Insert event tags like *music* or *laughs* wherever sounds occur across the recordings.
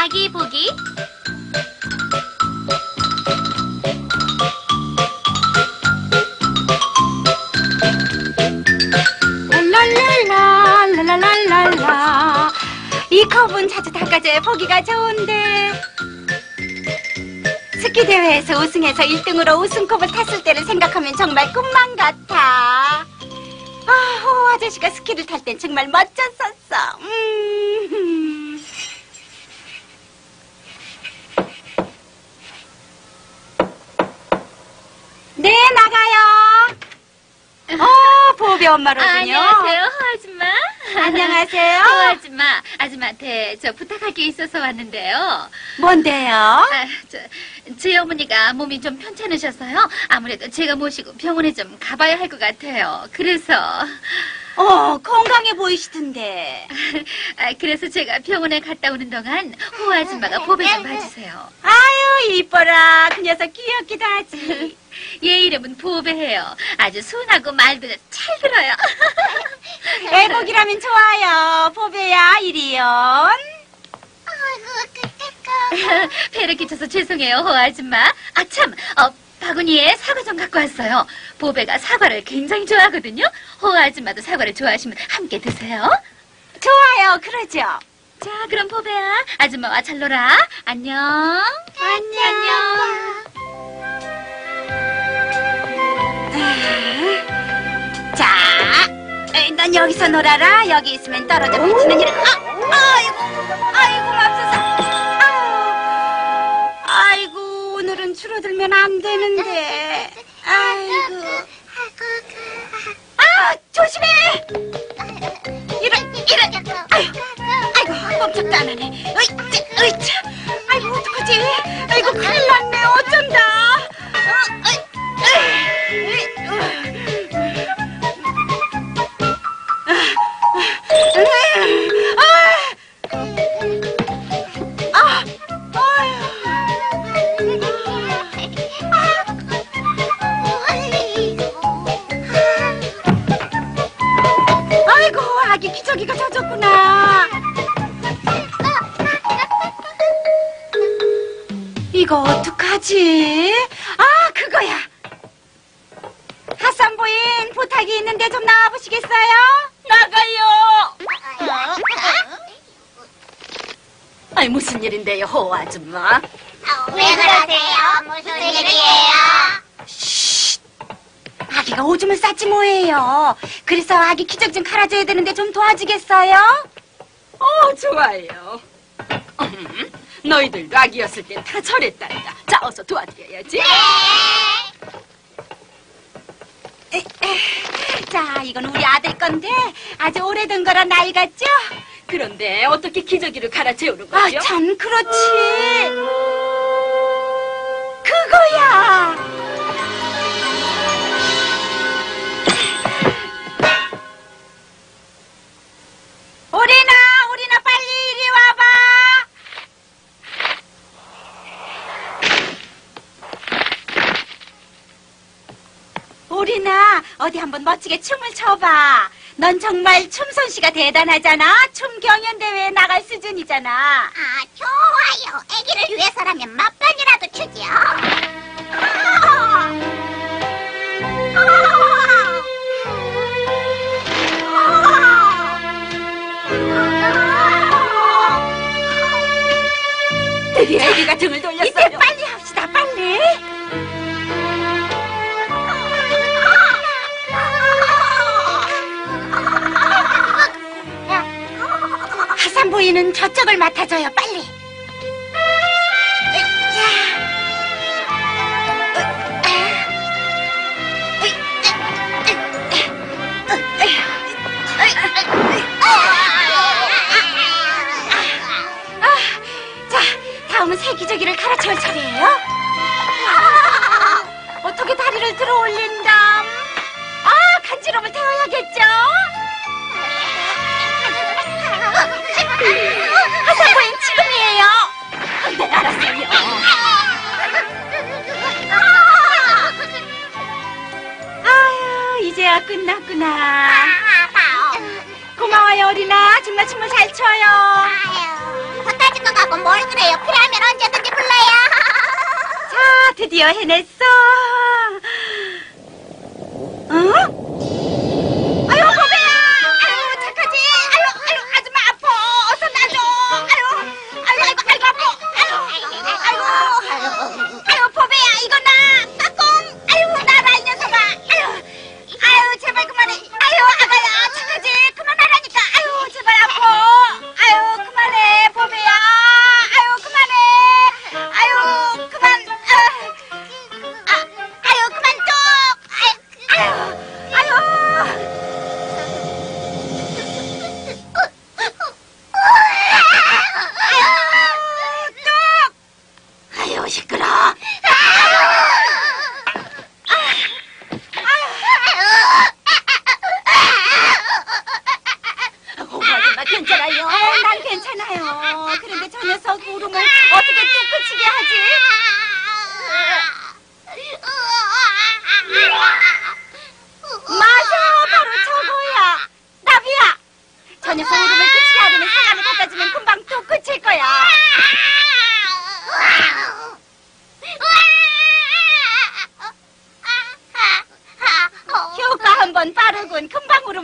아기 보기. 랄랄랄라 랄랄랄랄라 이 컵은 자주 닦아줘야 보기가 좋은데 스키 대회에서 우승해서 1등으로 우승컵을 탔을 때를 생각하면 정말 꿈만 같아 아, 호 아저씨가 스키를 탈 땐 정말 멋졌었어 음. 네 나가요 어 보배 엄마로군요 안녕하세요, 허 아줌마. 안녕하세요. 허 아줌마, 아줌마한테 저 부탁할 게 있어서 왔는데요. 뭔데요? 아, 저, 제 어머니가 몸이 좀 편찮으셔서요. 아무래도 제가 모시고 병원에 좀 가봐야 할 것 같아요. 그래서, 어, 건강해 보이시던데. *laughs* 아, 그래서 제가 병원에 갔다 오는 동안 호 아줌마가 보배 좀 봐주세요. 아유, 이뻐라. 그 녀석 귀엽기도 하지. *laughs* 얘 이름은 보배예요. 아주 순하고 말도 잘 들어요. *laughs* 애복이라면 좋아요. 보배야, 이리온. 배를 끼쳐서 죄송해요, 호 아줌마. 아, 참, 어, 바구니에 사과 좀 갖고 왔어요. 보배가 사과를 굉장히 좋아하거든요. 호 아줌마도 사과를 좋아하시면 함께 드세요. 좋아요, 그러죠. 자, 그럼 보배야, 아줌마와 잘 놀아. 안녕. 안녕. 자, 에이, 넌 여기서 놀아라. 여기 있으면 떨어져 미치는 일. 아, 아이고, 아이고, 맙소사. 아유, 아이고, 줄어들면 안 되는데. 아이고. 아, 조심해! 이런, 이런. 아유, 아이고, 꼼짝도 안 하네. 어이, 아니 무슨 일인데요, 호 아줌마? 왜 그러세요? 무슨 일이에요? 아기가 오줌을 쌌지 뭐예요. 그래서 아기 기저귀 좀 갈아줘야 되는데 좀 도와주겠어요? 어, 좋아요. 음, 너희들도 아기였을 땐 다 저랬단다. 자, 어서 도와드려야지. 에, 에, 자, 이건 우리 아들 건데 아주 오래된 거라 나이 같죠? 그런데 어떻게 기저귀를 갈아 채우는 아, 거죠? 참 그렇지. 그거야. 우리나, 우리나 빨리 이리 와봐. 우리나 어디 한번 멋지게 춤을 춰봐. 넌 정말 춤 솜씨가 대단하잖아. 춤 경연 대회에 나갈 수준이잖아. 아, 좋아요. 아기를 위해서라면 맛반이라도 주죠. 드디어 애기가 등을 이제 돌렸어요. 빨리 합시다, 빨리. 부인은 저쪽을 맡아줘요, 빨리. 아, 자, 다음은 세기저기를 갈아채울 차례예요. 해냈어. 어?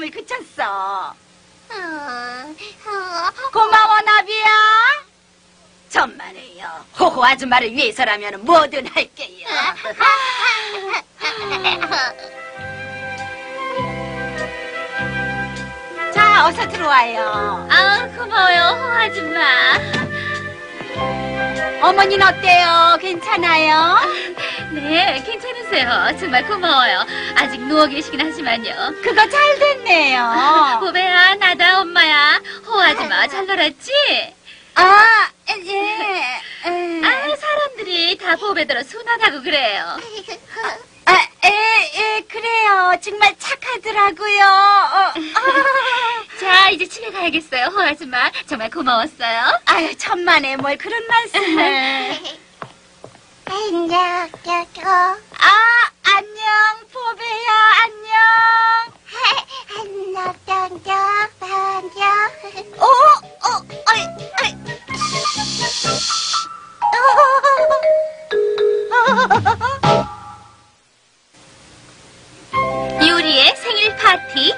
울음을 그쳤어. 고마워, 나비야. 천만에요. 호호 아줌마를 위해서라면 뭐든 할게요. 자, 어서 들어와요. 아, 고마워요, 호 아줌마. 어머니는 어때요? 괜찮아요? 네, 괜찮으세요. 정말 고마워요. 아직 누워 계시긴 하지만요. 그거 잘 됐네요. 보배야, 나다, 엄마야. 호 아줌마 잘 놀았지? 아, 예. 에. 아, 사람들이 다 보배 들어 순하다고 그래요. *laughs* 아, 에, 에, 그래요. 정말 착하더라고요. 어, *laughs* 자, 이제 집에 가야겠어요, 호 아줌마. 정말 고마웠어요. 아유, 천만에 뭘 그런 말씀을. *laughs* 안녕, 껴껴. 생일 파티.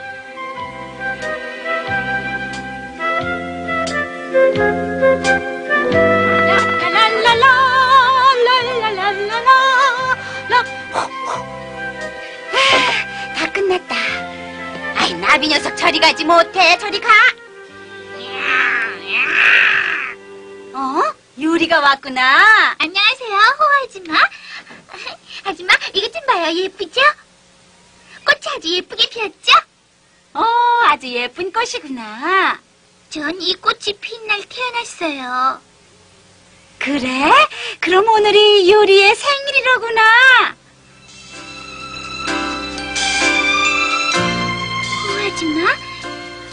다 끝났다. 아이 나비 녀석 저리 가지 못해. 저리 가. 어? 유리가 왔구나. 안녕하세요, 호하지마. 하지마, *laughs* 이것 좀 봐요. 예쁘죠? 아주 예쁘게 피었죠? 어, 아주 예쁜 꽃이구나. 전 이 꽃이 핀 날 태어났어요. 그래? 그럼 오늘이 유리의 생일이로구나. 호 아줌마,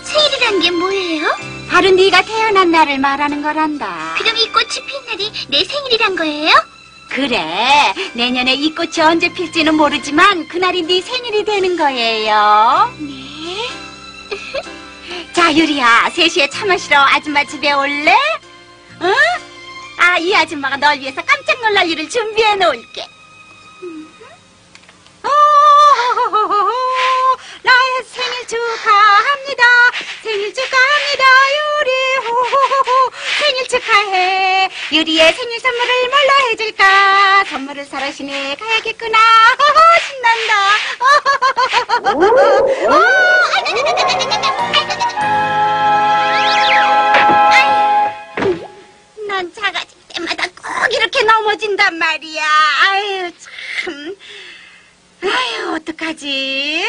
생일이란 게 뭐예요? 바로 네가 태어난 날을 말하는 거란다. 그럼 이 꽃이 핀 날이 내 생일이란 거예요? 그래. 내년에 이 꽃이 언제 필지는 모르지만 그날이 네 생일이 되는 거예요. 네. *laughs* 자, 유리야. 3시에 차 마시러 아줌마 집에 올래? 응? 아, 이 아줌마가 널 위해서 깜짝 놀랄 일을 준비해 놓을게. 오, *laughs* 나의 생일 축하합니다. 생일 축하합니다. 유리. 호호호호. 생일 축하해. 유리의 생일 선물을 뭘로 해줄까? 선물을 사러 시내 가야겠구나. 호호, 신난다. 오, 난 작아질 때마다 꼭 이렇게 넘어진단 말이야. 아유, 참. 아유, 어떡하지?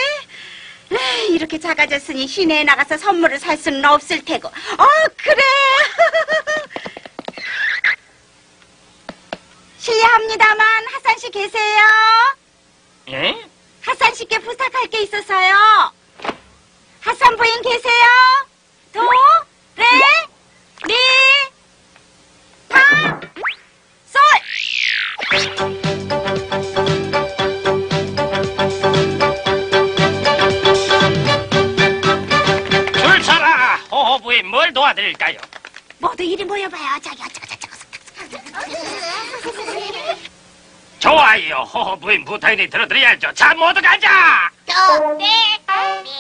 이렇게 작아졌으니 시내에 나가서 선물을 살 수는 없을 테고. 어, 그래. *laughs* 실례합니다만, 하산 씨 계세요? 예? 하산 씨께 부탁할 게 있어서요. 하산 부인 계세요? 도, 레, 리, 파, 솔. 부에 뭘 도와드릴까요? 모두 이리 모여봐요. 저기, 저기. 좋아요. 호호 부인 부타인이 들어드려야죠. 자, 모두 가자. 도레 미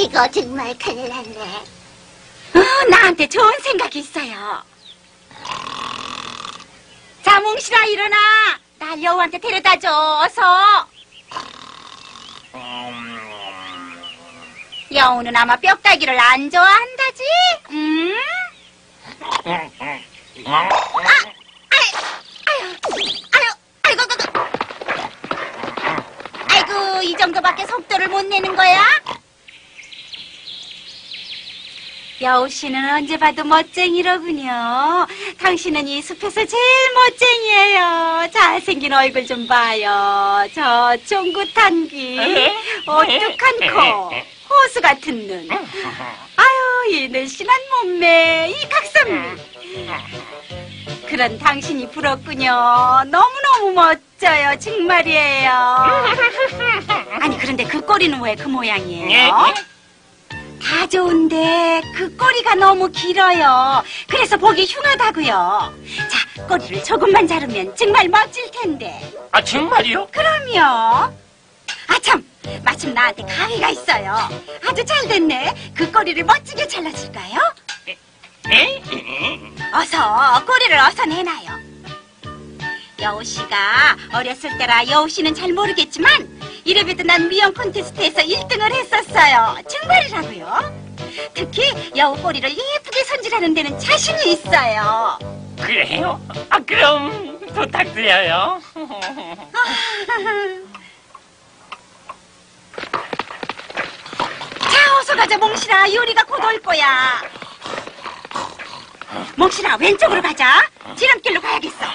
이거 정말 큰일 났네. 어, 나한테 좋은 생각이 있어요. 자, 몽실아, 일어나. 날 여우한테 데려다줘, 어서. 음, 여우는 아마 뼈다귀를 안 좋아한다지? 음? 아이고, 아이고, 이 정도밖에 속도를 못 내는 거야? 여우 씨는 언제 봐도 멋쟁이로군요. 당신은 이 숲에서 제일 멋쟁이에요. 잘생긴 얼굴 좀 봐요. 저 쫑긋한 귀, 오뚝한 코, 호수 같은 눈. 아유, 이 늘씬한 몸매, 이 각선미. 그런 당신이 부럽군요. 너무너무 멋져요. 정말이에요. *laughs* 아니, 그런데 그 꼬리는 왜 그 모양이에요? 다 좋은데 그 꼬리가 너무 길어요. 그래서 보기 흉하다고요. 자, 꼬리를 조금만 자르면 정말 멋질 텐데. 아, 정말이요? 그럼요. 아 참, 마침 나한테 가위가 있어요. 아주 잘 됐네. 그 꼬리를 멋지게 잘라줄까요? 에? 어서 꼬리를 어서 내놔요. 여우 씨가 어렸을 때라 여우 씨는 잘 모르겠지만 이래봬도 난 미용 콘테스트에서 1등을 했었어요. 정말이라고요. 특히 여우 꼬리를 예쁘게 손질하는 데는 자신이 있어요. 그래요? 아, 그럼 부탁드려요. *laughs* 자, 어서 가자, 몽실아. 요리가 곧 올 거야. 몽실아, 왼쪽으로 가자. 지름길로 가야겠어.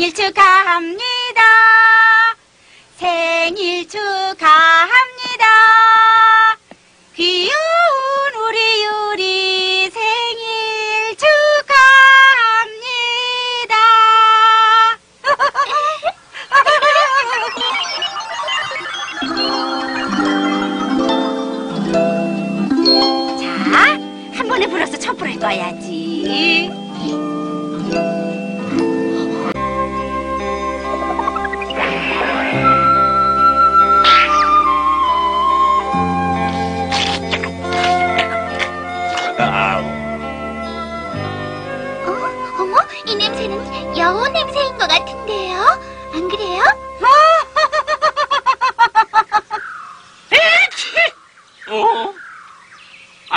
생일 축하합니다. 생일 축하합니다.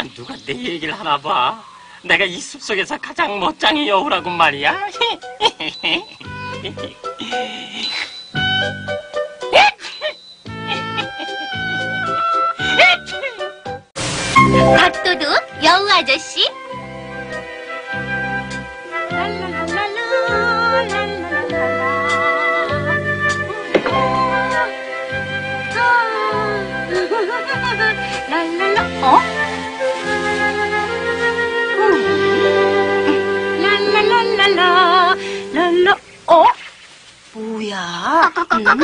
아, 누가 내 얘기를 하나 봐. 내가 이 숲속에서 가장 멋쟁이 여우라고 말이야. 박도둑, 여우 아저씨. 뭐야? 음?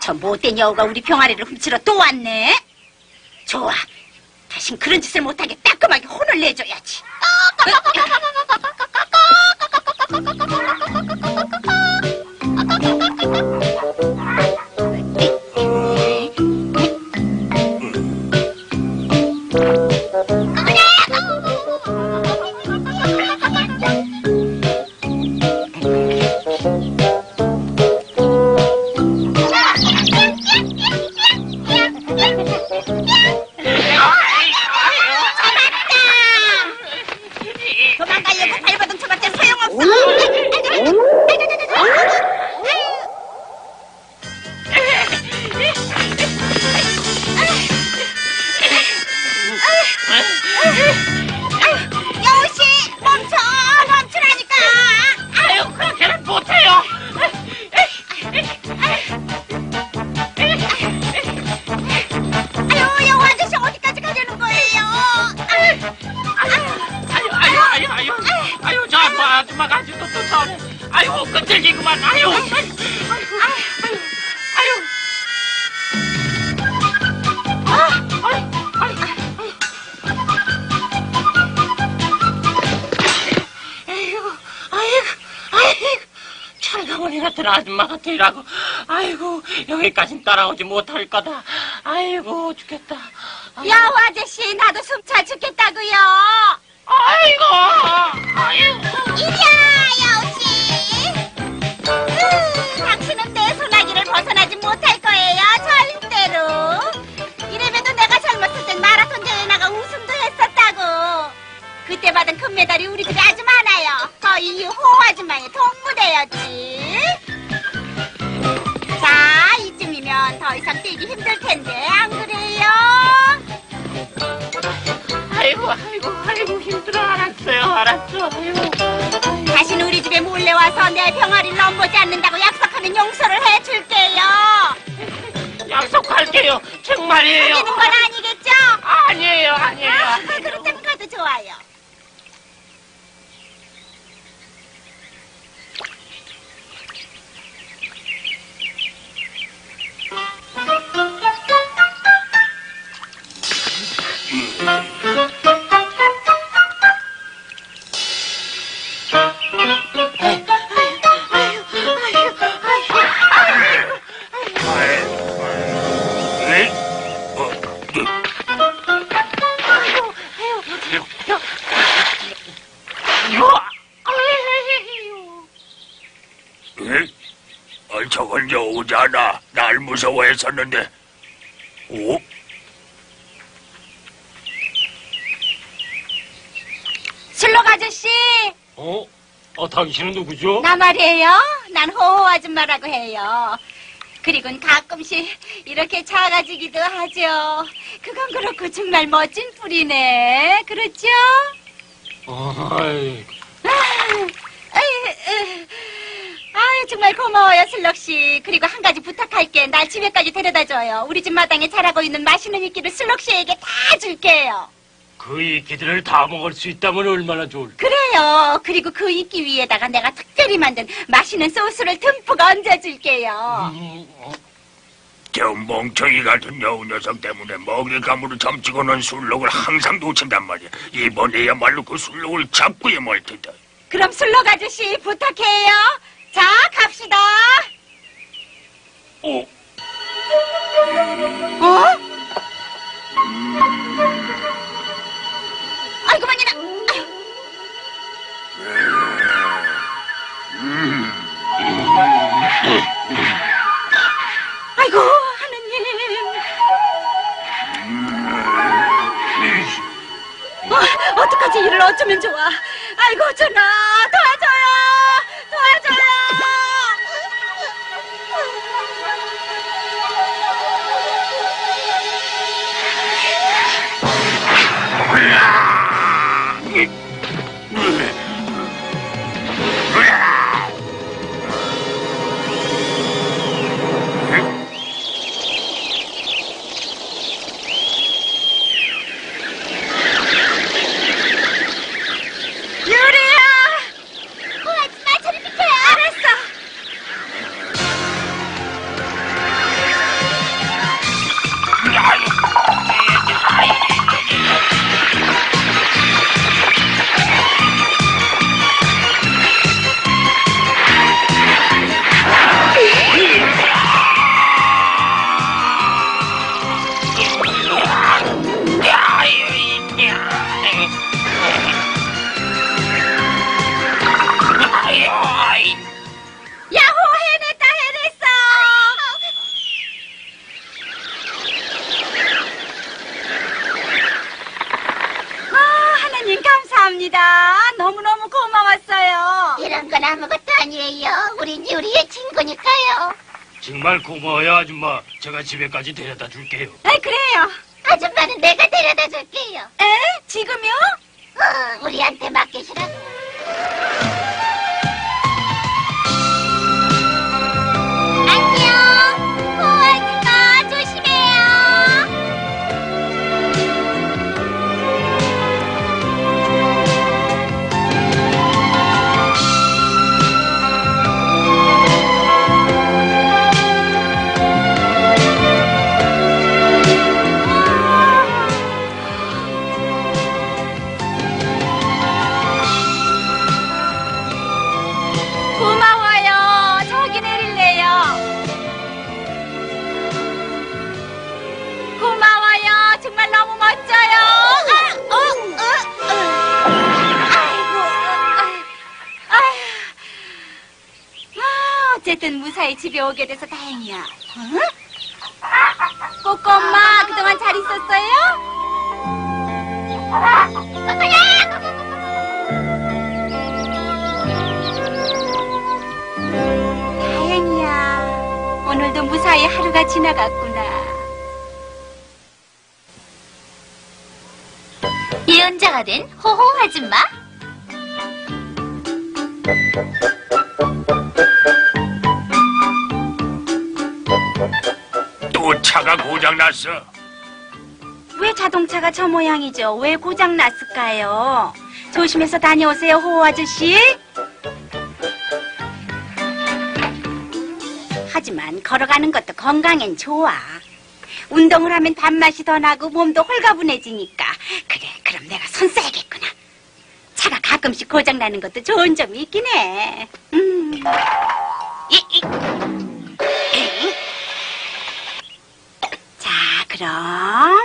저 못된 여우가 우리 병아리를 훔치러 또 왔네. 좋아. 다신 그런 짓을 못하게 따끔하게 혼을 내줘야지. 아 *laughs* 아줌마가 되라고. 아이고, 여기까진 따라오지 못할 거다. 아이고, 죽겠다. 아이고. 여우 아저씨, 나도 숨차 죽겠다고요. 아이고, 아이고. 이리야, 여우씨. 으, 당신은 내 소나기를 벗어나지 못할 거예요, 절대로. 이래봬도 내가 젊었을 땐 마라톤 대회 나가 우승도 했었다고. 그때 받은 금메달이 우리 집에 아주 많아요. 거의 이 호호 아줌마의 동무대였지. 뛰기 힘들 텐데, 안 그래요? 아이고, 아이고, 아이고, 힘들어. 알았어요, 알았어. 아이고. 다시는 우리 집에 몰래 와서 내 병아리를 넘보지 않는다고 약속하면 용서를 해줄게요. 약속할게요. 정말이에요. 이기는 건 아니겠죠? 아니에요, 아니에요. 아, 아니에요. 그렇다면 가도 좋아요. 어, 저건 여우잖아. 날 무서워했었는데. 오? 슬록 아저씨, 어? 어, 당신은 누구죠? 나 말이에요. 난 호호 아줌마라고 해요. 그리곤 가끔씩 이렇게 작아지기도 하죠. 그건 그렇고 정말 멋진 뿔이네. 그렇죠? 아이, 아유, 아유, 정말 고마워요, 슬럭 씨. 그리고 한 가지 부탁할게. 날 집에까지 데려다 줘요. 우리 집 마당에 자라고 있는 맛있는 이끼를 슬럭 씨에게 다 줄게요. 그 이끼들을 다 먹을 수 있다면 얼마나 좋을까? 그래요. 그리고 그 이끼 위에다가 내가 특별히 만든 맛있는 소스를 듬뿍 얹어줄게요. 음, 어, 저 멍청이 같은 여우 녀석 때문에 먹잇감으로 점치고는 술록을 항상 놓친단 말이야. 이번에야말로 그 술록을 잡고야 말 텐다. 그럼 슬럭 아저씨 부탁해요. 자, 갑시다. 어, 어? 아이고, 만이나. 아이고, 하느님. 어, 어떡하지? 이를 어쩌면 좋아. 아이고, 전하, 도와줘요! 도와줘요! 감사합니다. 너무너무 고마웠어요. 이런 건 아무것도 아니에요. 우린 유리의 친구니까요. 정말 고마워요, 아줌마. 제가 집에까지 데려다 줄게요. 아, 그래요. 아줌마는 내가 데려다 줄게요. 에? 지금요? 어, 우리한테 맡기시라고. 무사히 집에 오게 돼서 다행이야. 응? 꼬꼬 엄마, 그동안 잘 있었어요? 다행이야. 오늘도 무사히 하루가 지나갔구나. 예언자가 된 호호 아줌마. 또 차가 고장났어. 왜 자동차가 저 모양이죠? 왜 고장 났을까요? 조심해서 다녀오세요, 호호 아저씨. 하지만 걸어가는 것도 건강엔 좋아. 운동을 하면 단맛이 더 나고 몸도 홀가분해지니까. 그래, 그럼 내가 손 써야겠구나. 차가 가끔씩 고장 나는 것도 좋은 점이 있긴 해. 음. 이, 이. 자, 그럼.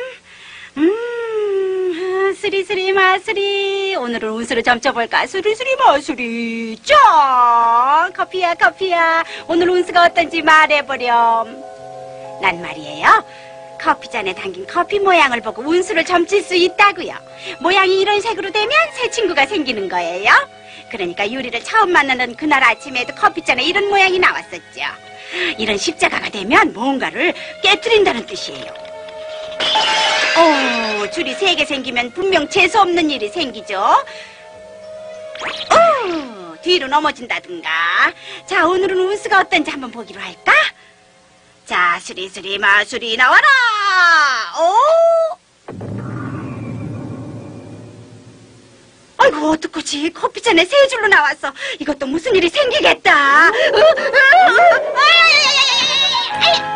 음, 스리스리 마스리. 오늘은 운수를 점쳐볼까? 스리스리 마스리. 자, 커피야, 커피야. 오늘 운수가 어떤지 말해보렴. 난 말이에요. 커피잔에 담긴 커피 모양을 보고 운수를 점칠 수 있다고요. 모양이 이런 색으로 되면 새 친구가 생기는 거예요. 그러니까 유리를 처음 만나는 그날 아침에도 커피잔에 이런 모양이 나왔었죠. 이런 십자가가 되면 뭔가를 깨뜨린다는 뜻이에요. 어, 줄이 세 개 생기면 분명 재수 없는 일이 생기죠. 어, 뒤로 넘어진다든가. 자, 오늘은 운수가 어떤지 한번 보기로 할까? 자, 수리수리 마수리 나와라. 오. 아이고 어떡하지 커피잔에 세 줄로 나왔어 이것도 무슨 일이 생기겠다 으, 으, 으, 아유, 아유, 아유,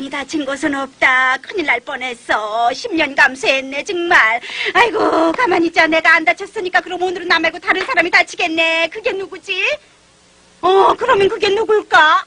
다행히 다친 곳은 없다. 큰일 날 뻔했어. 10년 감수했네, 정말. 아이고, 가만히 있자. 내가 안 다쳤으니까 그럼 오늘은 나 말고 다른 사람이 다치겠네. 그게 누구지? 어, 그러면 그게 누굴까?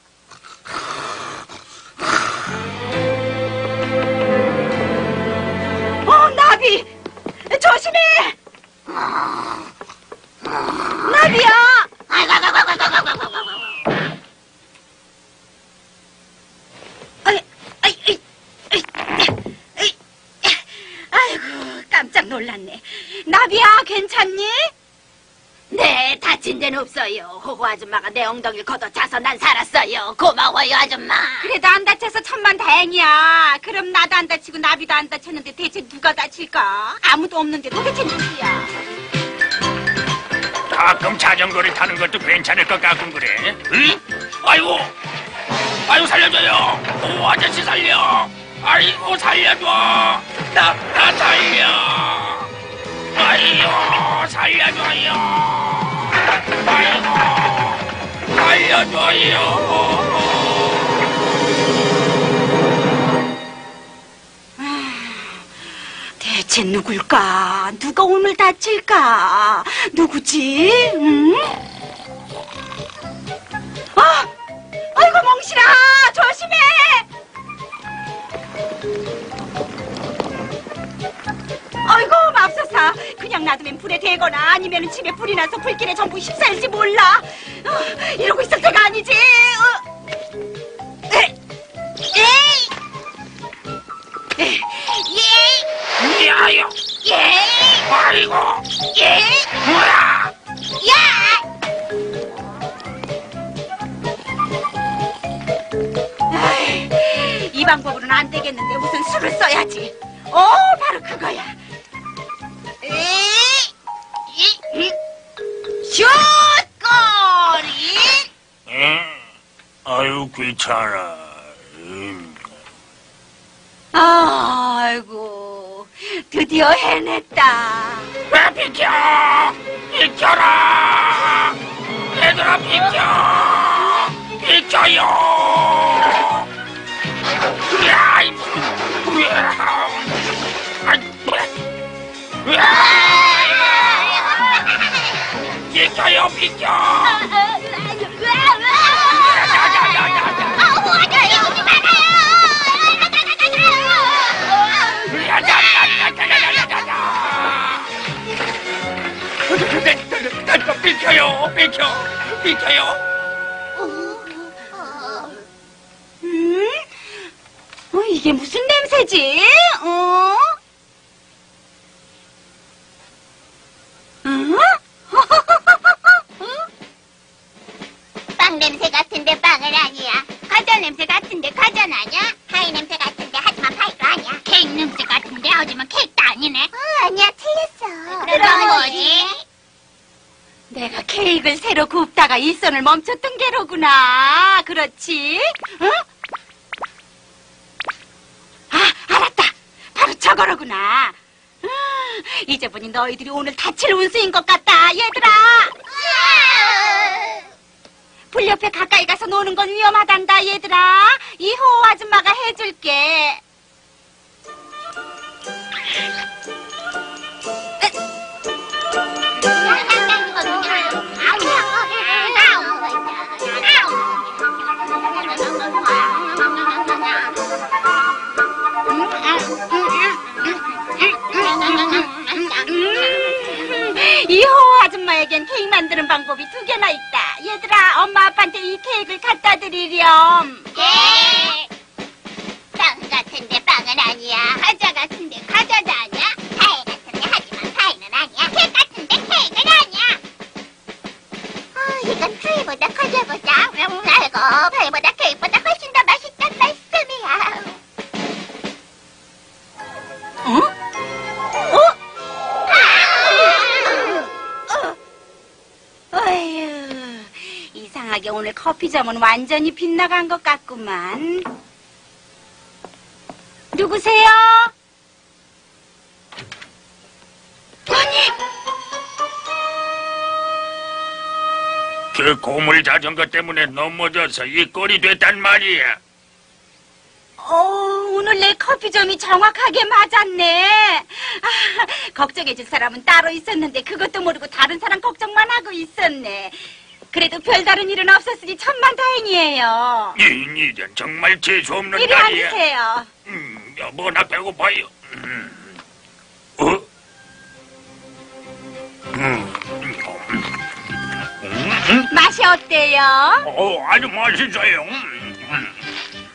데는 없어요. 호호 아줌마가 내 엉덩이를 걷어차서 난 살았어요. 고마워요, 아줌마. 그래도 안 다쳐서 천만 다행이야. 그럼 나도 안 다치고 나비도 안 다쳤는데 대체 누가 다칠까? 아무도 없는데 도대체 누구야? 가끔 자전거를 타는 것도 괜찮을 것 같군 그래. 응? 아이고, 아이고 살려줘요. 오 아저씨 살려. 아이고 살려줘. 나, 나 살려. 아이고 살려줘요. 아이고 살려줘요. 대체 누굴까? 누가 오늘 다칠까? 누구지? 응? 아! 아이고 멍실아! 조심해! 아이고 맙소사 그냥 놔두면 불에 대거나 아니면 집에 불이 나서 불길에 전부 휩싸일지 몰라 어, 이러고 있을 때가 아니지 어. 에, 에이! 에, 예! 야요. 예! 아이고. 예! 뭐야? 야! 이 방법으로는 안 되겠는데 무슨 수를 써야지. 어, 바로 그거야. 귀찮아. 음. 아이고, 드디어 해냈다. 왜 비켜! 비켜라! 얘들아, 비켜! 비켜요! 야, 이, 비켜요, 비켜! 비켜요, 비켜, 비켜요. 음? 어, 이게 무슨 냄새지? 굽다가 일선을 멈췄던 게로구나. 그렇지? 응? 아, 알았다. 바로 저거로구나. 음, 이제 보니 너희들이 오늘 다칠 운수인 것 같다, 얘들아. 불 옆에 가까이 가서 노는 건 위험하단다, 얘들아. 이 호호 아줌마가 해줄게. 아줌마에겐 케이크 만드는 방법이 두 개나 있다. 얘들아, 엄마 아빠한테 이 케이크를 갖다 드리렴. 예. 커피점은 완전히 빗나간 것 같구만. 누구세요? 그 고물 자전거 때문에 넘어져서 이 꼴이 됐단 말이야. 어, 오늘 내 커피점이 정확하게 맞았네. 아, 걱정해줄 사람은 따로 있었는데 그것도 모르고 다른 사람 걱정만 하고 있었네. 그래도 별다른 일은 없었으니 천만 다행이에요. 이 이젠 정말 재수 없는 이리 날이야. 앉으세요. 음, 여보 나 배고파요. 음. 어? 음, 음, 음, 맛이 어때요? 어, 아주 맛있어요. 음,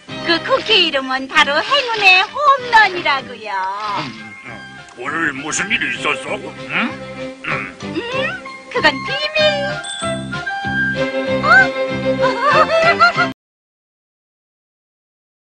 음, 그 쿠키 이름은 바로 행운의 홈런이라고요. 음, 음. 오늘 무슨 일이 있었어? 음? 음. 음, 그건 비밀. 啊啊啊啊！